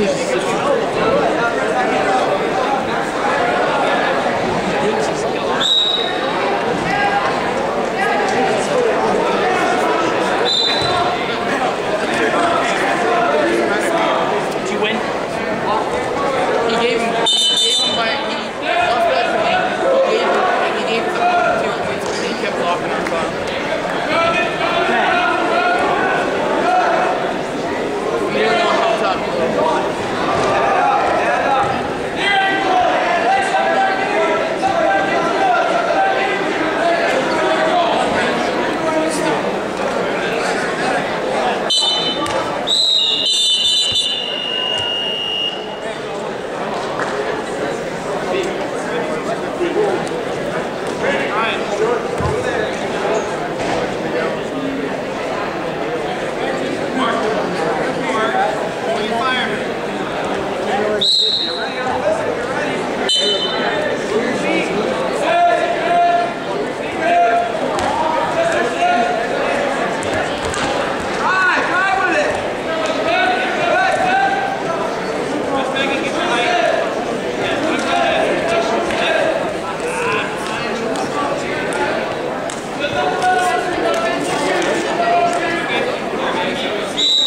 his